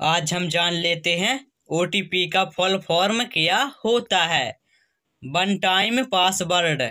आज हम जान लेते हैं ओटीपी का फुल फॉर्म क्या होता है। One time password